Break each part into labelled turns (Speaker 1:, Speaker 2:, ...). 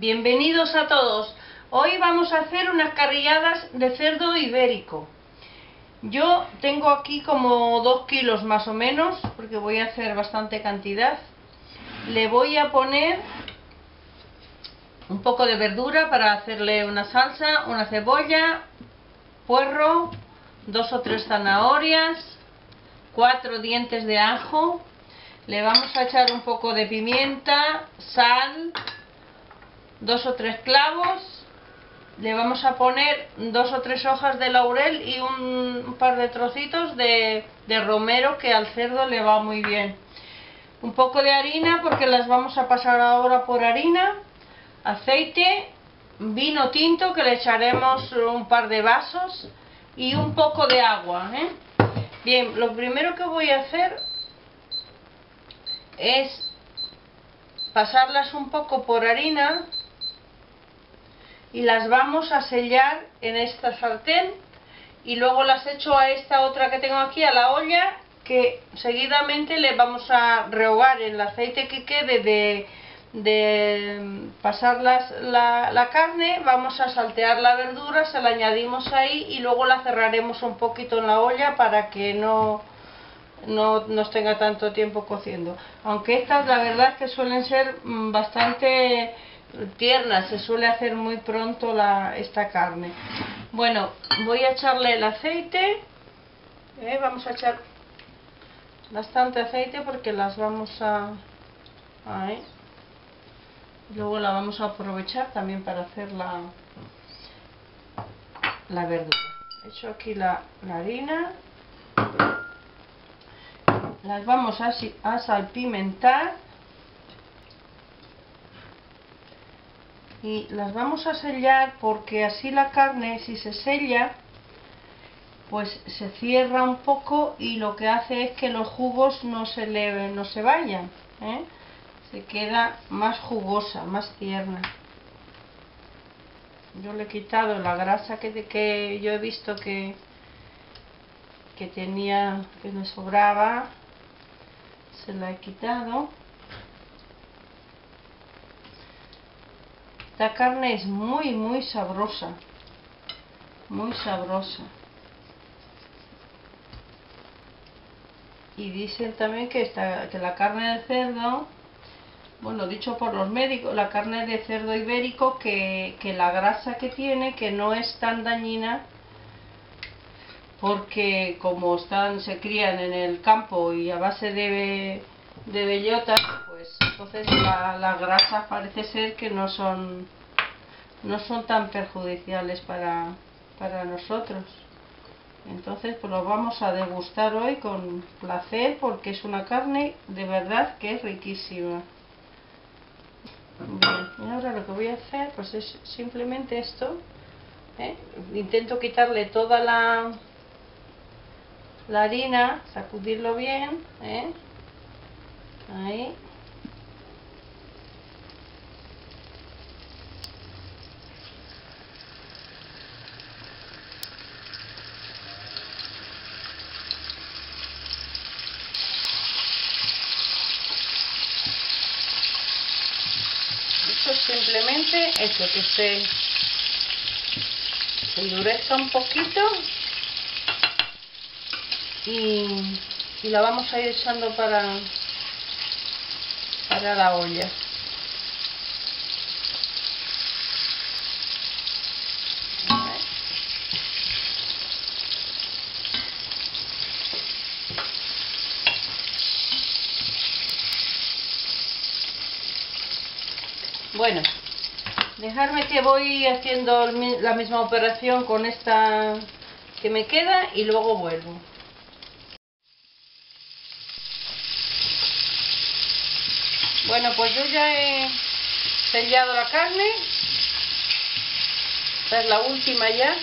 Speaker 1: Bienvenidos a todos. Hoy vamos a hacer unas carrilladas de cerdo ibérico. Yo tengo aquí como 2 kilos más o menos, porque voy a hacer bastante cantidad. Le voy a poner un poco de verdura para hacerle una salsa, una cebolla, puerro, dos o tres zanahorias, cuatro dientes de ajo. Le vamos a echar un poco de pimienta, sal, dos o tres clavos, le vamos a poner dos o tres hojas de laurel y un, par de trocitos de, romero que al cerdo le va muy bien. Un poco de harina porque las vamos a pasar ahora por harina, aceite, vino tinto que le echaremos un par de vasos y un poco de agua. ¿eh? Bien, lo primero que voy a hacer es pasarlas un poco por harina y las vamos a sellar en esta sartén y luego las echo a esta otra que tengo aquí a la olla que seguidamente le vamos a rehogar el aceite que quede de, de pasar la, la, carne, vamos a saltear la verdura, se la añadimos ahí y luego la cerraremos un poquito en la olla para que no, no nos tenga tanto tiempo cociendo. Aunque estas la verdad es que suelen ser mm, bastante tierna, se suele hacer muy pronto la, esta carne. Bueno, voy a echarle el aceite, ¿eh? vamos a echar bastante aceite porque las vamos a... Ahí. Luego la vamos a aprovechar también para hacer la, la verdura. He hecho aquí la, harina. Las vamos a, a salpimentar y las vamos a sellar porque así la carne si se sella pues se cierra un poco y lo que hace es que los jugos no se le, no se vayan ¿eh? se queda más jugosa, más tierna yo le he quitado la grasa que, que yo he visto que que tenía que me sobraba se la he quitado Esta carne es muy, muy sabrosa. Muy sabrosa. Y dicen también que, esta, que la carne de cerdo, bueno, dicho por los médicos, la carne de cerdo ibérico, que, que la grasa que tiene, que no es tan dañina, porque como están se crían en el campo y a base de, de bellota, pues entonces la, grasa parece ser que no son no son tan perjudiciales para, para nosotros entonces pues lo vamos a degustar hoy con placer porque es una carne de verdad que es riquísima y ahora lo que voy a hacer pues es simplemente esto ¿eh? intento quitarle toda la la harina sacudirlo bien ¿eh? ahí simplemente eso que se endurezca un poquito. Y, y la vamos a ir echando para para la olla. Bueno, dejarme que voy haciendo la misma operación con esta que me queda y luego vuelvo. Bueno, pues yo ya he sellado la carne. Esta es la última ya.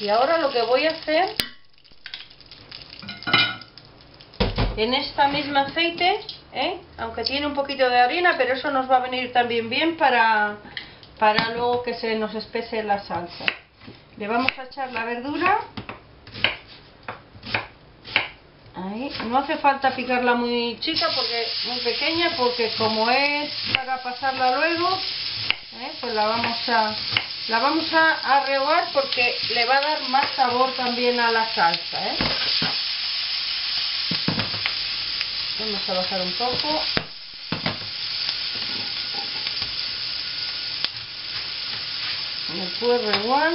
Speaker 1: Y ahora lo que voy a hacer en esta misma aceite, ¿eh? aunque tiene un poquito de harina, pero eso nos va a venir también bien para, para luego que se nos espese la salsa. Le vamos a echar la verdura. Ahí. No hace falta picarla muy chica porque muy pequeña porque como es para pasarla luego, ¿eh? pues la vamos a la vamos a, porque le va a dar más sabor también a la salsa. ¿eh? Vamos a bajar un poco. Después reguar.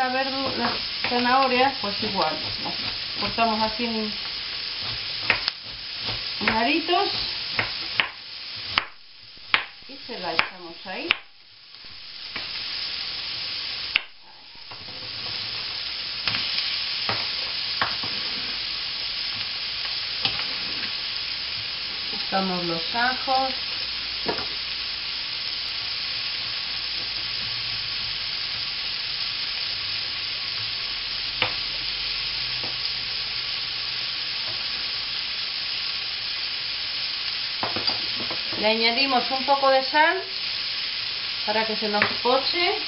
Speaker 1: la verdura, las zanahorias, igual, las cortamos así en, aritos y se la echamos ahí. Buscamos los ajos. Le añadimos un poco de sal para que se nos poche.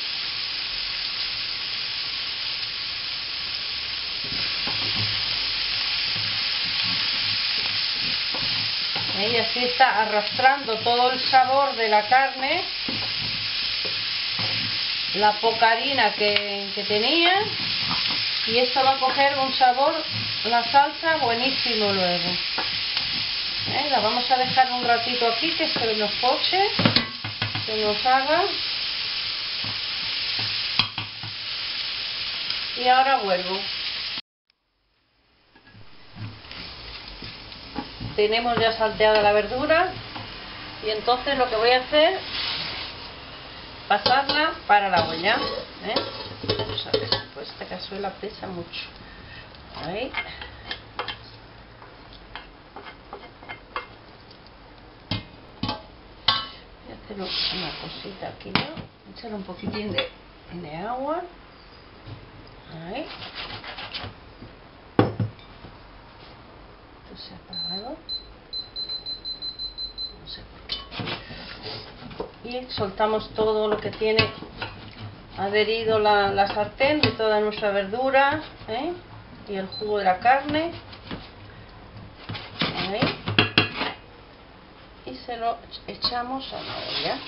Speaker 1: Y así está arrastrando todo el sabor de la carne, la poca harina que, que tenía y esto va a coger un sabor, la salsa buenísimo luego. La vamos a dejar un ratito aquí que se nos poche, se nos haga. Y ahora vuelvo. Tenemos ya salteada la verdura y entonces lo que voy a hacer pasarla para la olla. ¿eh? Pues esta cazuela pesa mucho. Ahí. Una cosita aquí. Echar un poquitín de, agua. Ahí. Esto se ha apagado. No sé por. Y soltamos todo lo que tiene adherido la, la sartén de toda nuestra verdura ¿eh? y el jugo de la carne. Ahí y lo echamos a la olla.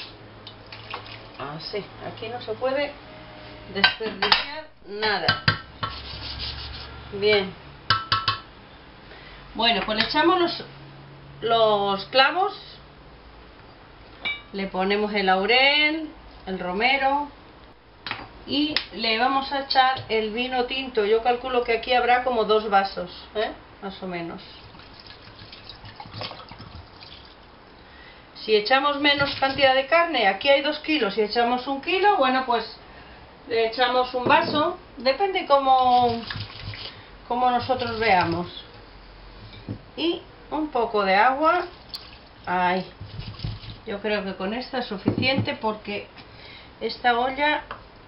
Speaker 1: Así, aquí no se puede desperdiciar nada. Bien. Bueno, pues echamos los, los clavos le ponemos el laurel el romero y le vamos a echar el vino tinto. Yo calculo que aquí habrá como dos vasos ¿eh? más o menos Si echamos menos cantidad de carne, aquí hay dos kilos, si echamos un kilo, bueno, pues le echamos un vaso, depende como, como nosotros veamos. Y un poco de agua, ahí. Yo creo que con esta es suficiente porque esta olla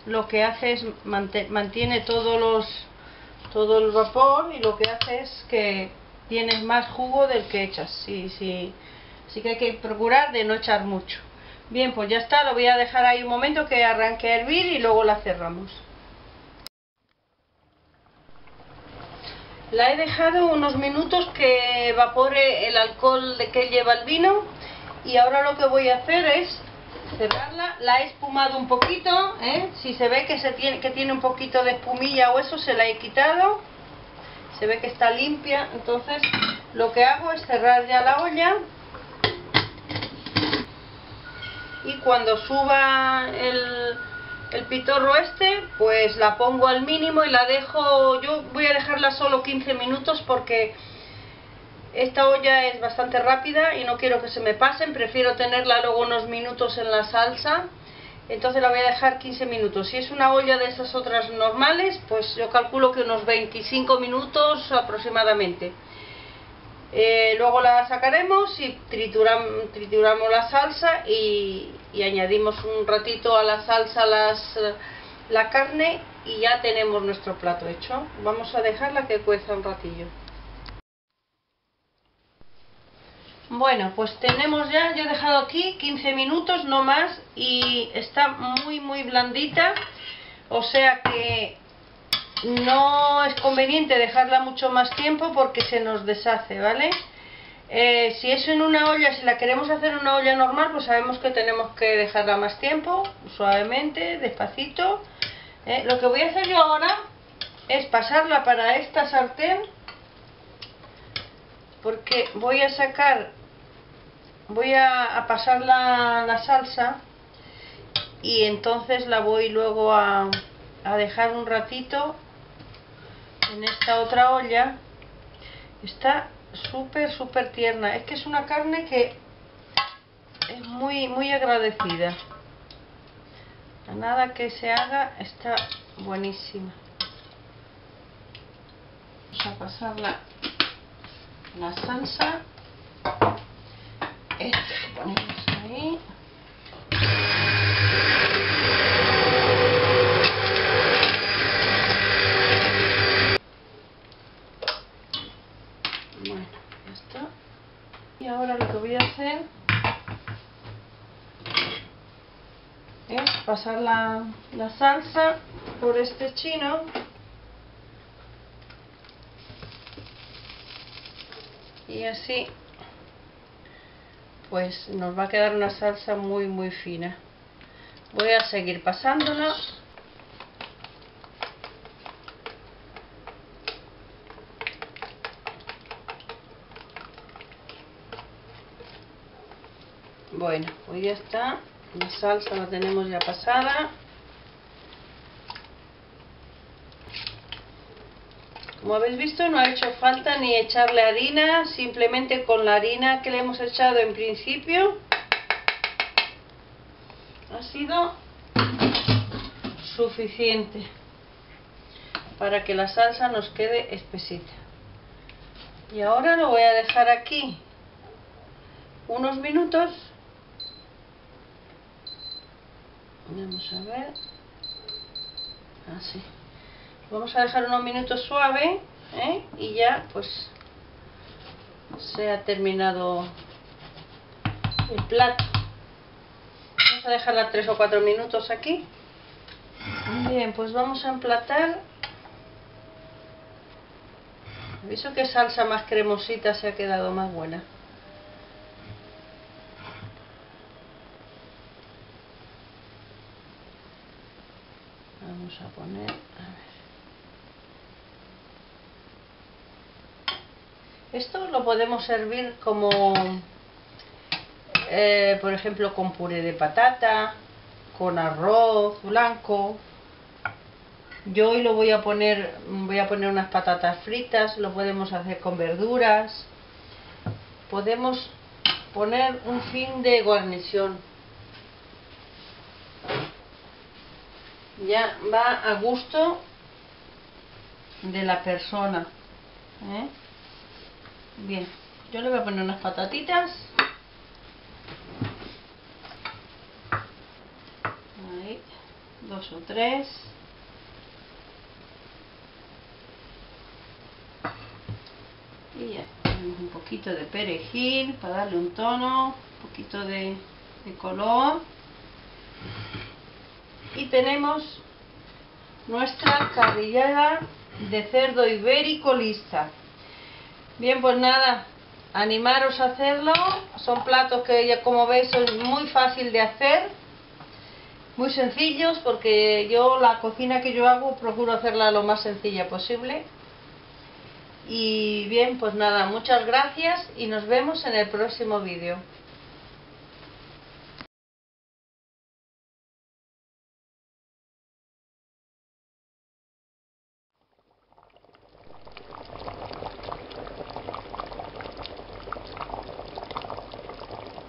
Speaker 1: lo que hace es mantiene todos los todo el vapor y lo que hace es que tienes más jugo del que echas. Si, si, Así que hay que procurar de no echar mucho. Bien, pues ya está, lo voy a dejar ahí un momento que arranque a hervir y luego la cerramos. La he dejado unos minutos que evapore el alcohol de que lleva el vino y ahora lo que voy a hacer es cerrarla. La he espumado un poquito, ¿eh? si se ve que, tiene, que tiene un poquito de espumilla o eso se la he quitado. Se ve que está limpia, entonces lo que hago es cerrar ya la olla y cuando suba el, el pitorro este pues la pongo al mínimo y la dejo yo voy a dejarla solo 15 minutos porque esta olla es bastante rápida y no quiero que se me pasen prefiero tenerla luego unos minutos en la salsa entonces la voy a dejar 15 minutos. Si es una olla de esas otras normales pues yo calculo que unos 25 minutos aproximadamente. Eh, luego la sacaremos y trituramos, trituramos la salsa y, añadimos un ratito a la salsa las, la carne y ya tenemos nuestro plato hecho. Vamos a dejarla que cueza un ratillo. Bueno, pues tenemos ya, yo he dejado aquí 15 minutos no más y está muy muy blandita, o sea que no es conveniente dejarla mucho más tiempo porque se nos deshace, ¿vale? Eh, si es en una olla, si la queremos hacer en una olla normal, pues sabemos que tenemos que dejarla más tiempo, suavemente, despacito. Eh, lo que voy a hacer yo ahora es pasarla para esta sartén porque voy a sacar voy a, pasar la, salsa y entonces la voy luego a, a dejar un ratito en esta otra olla está súper súper tierna. Es que es una carne que es muy muy agradecida. A nada que se haga está buenísima. Vamos a pasar la, la salsa. Esto lo ponemos ahí. Bueno, ya está. Y ahora lo que voy a hacer es pasar la, la salsa por este chino. Y así pues nos va a quedar una salsa muy muy fina. Voy a seguir pasándola. Bueno pues ya está la salsa la tenemos ya pasada Como habéis visto no ha hecho falta ni echarle harina, simplemente con la harina que le hemos echado en principio ha sido suficiente para que la salsa nos quede espesita. Y ahora lo voy a dejar aquí unos minutos. Vamos a ver. Así. Vamos a dejar unos minutos suave ¿eh? y ya pues se ha terminado el plato. Vamos a dejarla 3 o 4 minutos aquí. Bien, pues vamos a emplatar. Aviso que salsa más cremosita se ha quedado más buena. Vamos a Esto lo podemos servir como, eh, por ejemplo, con puré de patata, con arroz blanco. Yo hoy lo voy a poner, voy a poner unas patatas fritas, lo podemos hacer con verduras. Podemos poner un fin de guarnición. Ya va a gusto de la persona. ¿eh? Bien, yo le voy a poner unas patatitas. Ahí, dos o tres. Y ya, tenemos un poquito de perejil para darle un tono, un poquito de, de color. Y tenemos nuestra carrillada de cerdo ibérico lista. Bien, pues nada, animaros a hacerlo. Son platos que ya como veis son muy fácil de hacer, muy sencillos porque yo la cocina que yo hago procuro hacerla lo más sencilla posible. Y bien, pues nada, muchas gracias y nos vemos en el próximo vídeo.